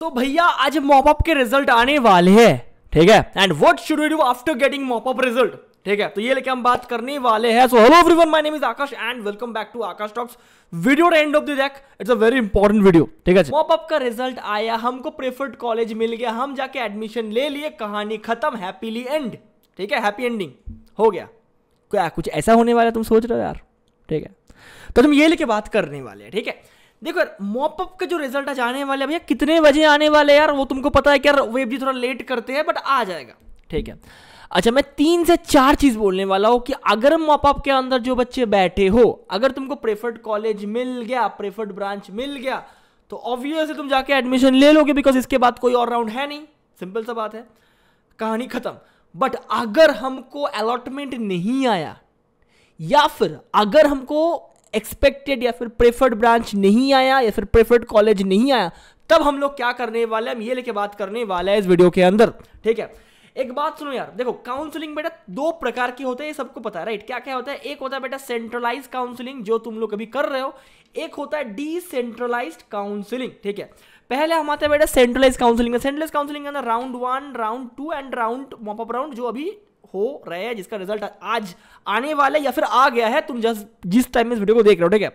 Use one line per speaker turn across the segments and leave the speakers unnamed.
तो भैया, आज मॉपअप के रिज़ल्ट आने वाले हैं, ठीक है? And what should we do after getting mop up result ठीक है तो ये लेके हम बात करने वाले हैं। So hello everyone my name is Akash and welcome back to Akash talks video and of the deck it's a very important video ठीक है मॉपअप का रिज़ल्ट आया, हमको प्रेफर्ड कॉलेज मिल गया, हम जाके एडमिशन ले लिए, कहानी खत्म हैप्पीली एंड ठीक है? हैप्पी एंडिंग हो गया। क्या कुछ ऐसा होने वाला तुम सोच रहे हो यार, ठीक है? तो तुम ये लेके बात करने वाले हैं, ठीक है? देखो यार मॉपअप का जो रिज़ल्ट आज आने वाले भैया, कितने बजे आने वाले यार, वो तुमको पता है कि यार वेब जी थोड़ा लेट करते हैं बट आ जाएगा। ठीक है? अच्छा मैं तीन से चार चीज़ बोलने वाला हूँ कि अगर मॉपअप के अंदर जो बच्चे बैठे हो, अगर तुमको प्रेफर्ड कॉलेज मिल गया प्रेफर्ड ब्रांच मिल गया तो ऑब्वियसली तुम जाके एडमिशन ले लोगे बिकॉज़ इसके बाद कोई और राउंड है नहीं। सिंपल सा बात है। कहानी खत्म। बट अगर हमको अलॉटमेंट नहीं आया, या फिर अगर हमको एक्सपेक्टेड या फिर प्रेफर्ड ब्रांच नहीं आया या फिर प्रेफर्ड कॉलेज नहीं आया, तब हम लोग क्या करने वाले हम ये लेके बात करने वाले हैं इस वीडियो के अंदर। ठीक है? एक बात सुनो यार, देखो काउंसलिंग बेटा दो प्रकार की होते हैं, ये सबको पता है राइट क्या क्या होता है? एक होता है बेटा सेंट्रलाइज काउंसलिंग जो तुम लोग अभी कर रहे हो। एक होता है डिसेंट्रलाइज्ड काउंसलिंग ठीक है? पहले हम आते हैं बेटा सेंट्रलाइज काउंसलिंग सेंट्रलाइज काउंसलिंग के अंदर round one round two and round mop up round जो अभी हो रहे हैं, जिसका रिज़ल्ट आज आने वाला या फिर आ गया है, तुम जस्ट जिस टाइम में इस वीडियो को देख रहे हो, ठीक है?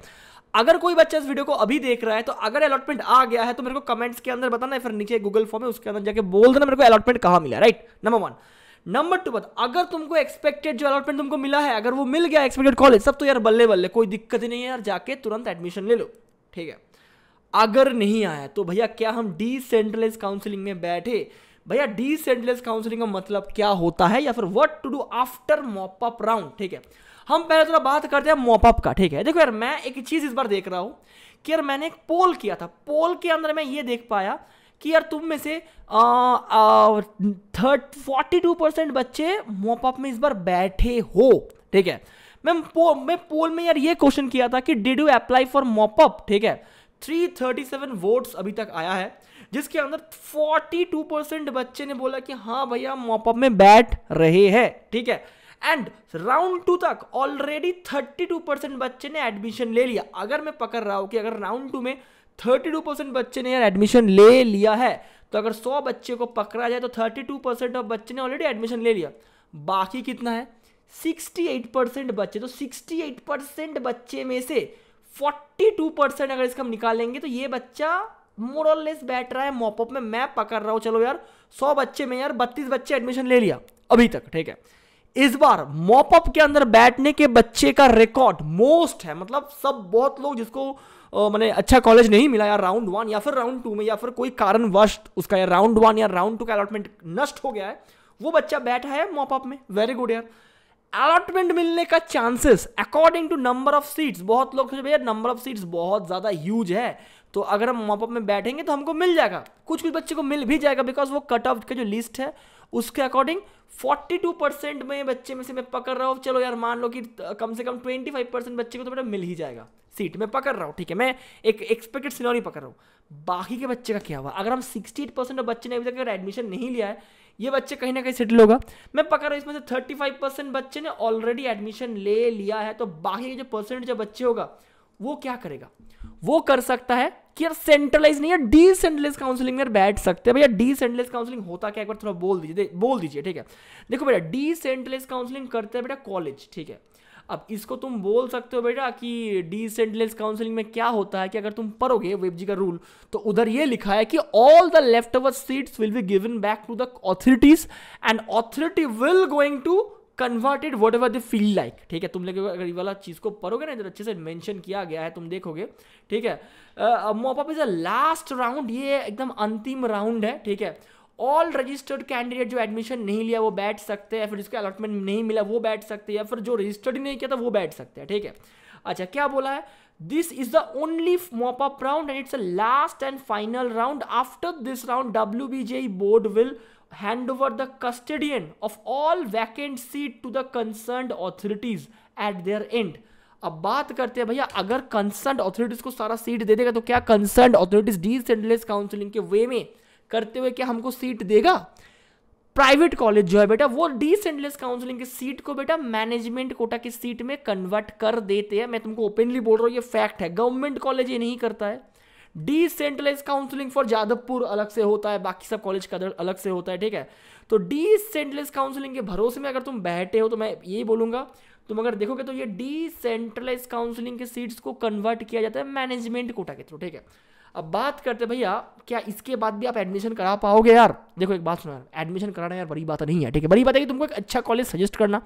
अगर कोई बच्चा इस वीडियो को अभी देख रहा है तो अगर अलॉटमेंट आ गया है तो मेरे को कमेंट्स के अंदर बताना फिर नीचे गूगल फॉर्म है, उसके अंदर जाके बोल देना मेरे को अलॉटमेंट कहाँ मिला right number one number two बता, अगर तुमको एक्सपेक्टेड जो अलॉटमेंट तुमको मिला है, अगर वो मिल गया एक्सपेक्टेड कॉलेज सब तो यार बल्ले बल्ले, कोई दिक्कत ही नहीं है यार, जाके तुरंत एडमिशन ले लो, ठीक है? अगर नहीं आया तो भैया क्या हम डिसेंट्रलाइज काउंसिलिंग में बैठे भैया डिसेंट्रलाइज काउंसिलिंग का मतलब क्या होता है या फिर what to do after mop up round ठीक है हम पहले थोड़ा बात करते हैं मॉपअप का ठीक है? देखो यार मैं एक चीज़ इस बार देख रहा हूँ कि यार मैंने एक पोल किया था। पोल के अंदर मैं ये देख पाया कि यार तुम में से थर्ट फोर्टी टू परसेंट बच्चे मॉपअप में इस बार बैठे हो। ठीक है मैं पो, मैं पोल में यार ये क्वेश्चन किया था कि did you apply for mop up ठीक है 337 वोट्स अभी तक आया है, जिसके अंदर 42 परसेंट बच्चे ने बोला कि हाँ भैया मॉपअप में बैठ रहे हैं, ठीक है? एंड राउंड टू तक ऑलरेडी 32 परसेंट बच्चे ने एडमिशन ले लिया। अगर मैं पकड़ रहा हूँ कि अगर राउंड टू में 32 परसेंट बच्चे ने यार एडमिशन ले लिया है तो अगर 100 बच्चे को पकड़ा जाए तो 32 परसेंट ऑफ़ बच्चे ने ऑलरेडी एडमिशन ले लिया। बाकी कितना है? 68 परसेंट बच्चे तो 68 परसेंट बच्चे में से 42 परसेंट अगर इसका हम निकालेंगे तो ये बच्चा मोर और लेस बैठ रहा है मॉपअप में। मैं पकड़ रहा हूँ, चलो यार, सौ बच्चे में यार, बत्तीस बच्चे एडमिशन ले लिया, अभी तक, ठीक है? इस बार मॉपअप के अंदर बैठने के बच्चे का रिकॉर्ड मोस्ट है मतलब सब बहुत लोग जिसको मैंने अच्छा कॉलेज नहीं मिला यार राउंड वन या फिर राउंड टू में, या फिर कोई कारणवश उसका यार राउंड वन या राउंड टू का अलॉटमेंट नष्ट हो गया है, वो बच्चा बैठा है मॉपअप में। वेरी गुड यार। अलॉटमेंट मिलने का chances according to number of seats बहुत लोग भैया नंबर ऑफ़ सीट्स बहुत ज़्यादा ह्यूज है। तो अगर हम मॉपअप में बैठेंगे तो हमको मिल जाएगा। कुछ कुछ बच्चे को मिल भी जाएगा बिकॉज़ वो कट ऑफ़ का जो लिस्ट है, उसके अकॉर्डिंग 42 परसेंट में बच्चे में से मैं पकड़ रहा हूँ। चलो यार, मान लो कि कम से कम 25 परसेंट बच्चे को तो बेटा मिल ही जाएगा। सीट में पकड़ रहा हूँ, ठीक है? मैं एक एक्सपेक्टेड सिनोरी पकड़ रहा हूँ। बाकी के बच्चे का क्या हुआ? अगर हम सिक्सटी परसेंट बच्चे ने अभी तक एडमिशन नहीं लिया है ये बच्चे कहीं ना कहीं सेटल होगा। मैं पकड़ रहा हूँ, इसमें से थर्टी फाइव परसेंट बच्चे ने ऑलरेडी एडमिशन ले लिया है तो बाकी जो परसेंट जो बच्चे होगा, वो क्या करेगा? वो कर सकता है कि यार सेंट्रलाइज नहीं है डिसेंट्रलाइज काउंसलिंग में बैठ सकते हैं। भैया डी सेंट्रलाइज काउंसिलिंग होता क्या एक बार थोड़ा बोल दीजिए बोल दीजिए, ठीक है? देखो बेटा डिसेंट्रलाइज काउंसिलिंग करते हैं बेटा कॉलेज ठीक है? अब इसको तुम बोल सकते हो बेटा कि डिसेंट्रलाइज काउंसलिंग में क्या होता है कि अगर तुम पढ़ोगे वेबजी का रूल तो उधर ये लिखा है कि all the left over seats will be given back to the authorities and authority will going to converted whatever the feel like ठीक है, तुम लोग अगर ये वाला चीज़ को पढ़ोगे ना, इधर अच्छे से मेंशन किया गया है, तुम देखोगे। ठीक है इज़ अ लास्ट राउंड ये एकदम अंतिम राउंड है। ठीक है ऑल रजिस्टर्ड कैंडिडेट जो एडमिशन नहीं लिया, वो बैठ सकते हैं फिर जिसको अलॉटमेंट नहीं मिला, वो बैठ सकते या फिर जो रजिस्टर्ड नहीं किया था, वो बैठ सकते हैं, ठीक है? अच्छा क्या बोला है? This is the only mop up round and it's a last and final round after this round W B J board will hand over the custodian of all vacant seat to the concerned authorities at their end. अब बात करते हैं भैया, अगर concern authorities को सारा seat दे देगा तो क्या कंसर्न अथॉरिटीज डिसेंट्रलाइज काउंसिलिंग के वे में करते हुए क्या हमको सीट देगा। प्राइवेट कॉलेज जो है बेटा, वो डिसेंट्रलाइज काउंसिलिंग की सीट को बेटा मैनेजमेंट कोटा की सीट में कन्वर्ट कर देते हैं। मैं तुमको ओपनली बोल रहा हूँ, ये फैक्ट है। गवर्नमेंट कॉलेज ये नहीं करता है। डिसेंट्रलाइज काउंसलिंग फॉर जादवपुर अलग से होता है, बाकी सब कॉलेज का अलग से होता है, ठीक है? तो डिसेंट्रलाइज काउंसलिंग के भरोसे में अगर तुम बैठे हो तो मैं यही बोलूँगा, तुम अगर देखोगे तो ये डिसेंट्रलाइज काउंसलिंग के सीट्स को कन्वर्ट किया जाता है मैनेजमेंट कोटा के थ्रू ठीक है? अब बात करते भैया, क्या इसके बाद भी आप एडमिशन करा पाओगे यार? देखो एक बात सुनो यार एडमिशन कराना यार बड़ी बात नहीं है, ठीक है? बड़ी बात है कि तुमको एक अच्छा कॉलेज सजेस्ट करना।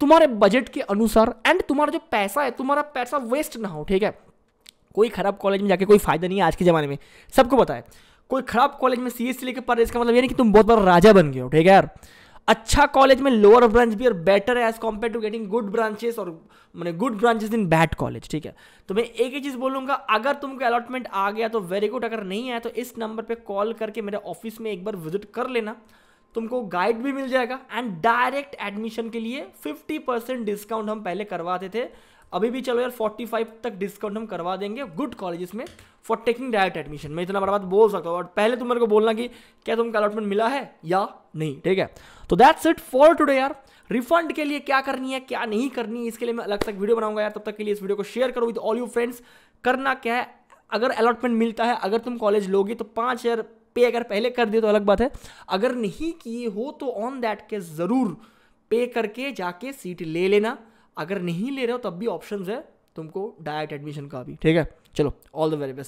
तुम्हारे बजट के अनुसार एंड तुम्हारा जो पैसा है, तुम्हारा पैसा वेस्ट ना हो, ठीक है? कोई खराब कॉलेज में जाके कोई फ़ायदा नहीं है आज के ज़माने में। सबको पता है, कोई खराब कॉलेज में सी एस लेके पढ़ इसका मतलब ये नहीं कि तुम बहुत बड़ा राजा बन गए हो, ठीक है यार? अच्छा कॉलेज में लोअर ब्रांच भी और बेटर है as compare to getting good branches और मैंने good branches in bad college ठीक है? तो मैं एक ही चीज़ बोलूँगा, अगर तुमको अलॉटमेंट आ गया तो वेरी गुड अगर नहीं आया तो इस नंबर पर कॉल करके मेरे ऑफ़िस में एक बार विज़िट कर लेना। तुमको गाइड भी मिल जाएगा। एंड डायरेक्ट एडमिशन के लिए 50 परसेंट डिस्काउंट हम पहले करवाते थे। अभी भी चलो यार 45 तक डिस्काउंट हम करवा देंगे गुड कॉलेजेस में फॉर टेकिंग डायरेक्ट एडमिशन मैं इतना बड़ा बात बोल सकता हूँ, और पहले तुम मेरे को बोलना कि क्या तुमको अलॉटमेंट मिला है? या नहीं, ठीक है? तो दैट्स इट फॉर टुडे यार। रिफंड के लिए क्या करनी है, क्या नहीं करनी है, इसके लिए मैं अलग तक वीडियो बनाऊँगा यार। तब तक के लिए इस वीडियो को शेयर करो विद ऑल यू फ्रेंड्स करना क्या है, अगर अलॉटमेंट मिलता है, अगर तुम कॉलेज लोगे तो पाँच हज़ार पे अगर पहले कर दिए तो अलग बात है। अगर नहीं किए हो तो ऑन दैट के ज़रूर पे करके जाके सीट ले लेना। अगर नहीं ले रहे हो तब भी ऑप्शन है तुमको डायरेक्ट एडमिशन का भी। ठीक है? चलो ऑल द वेरी बेस्ट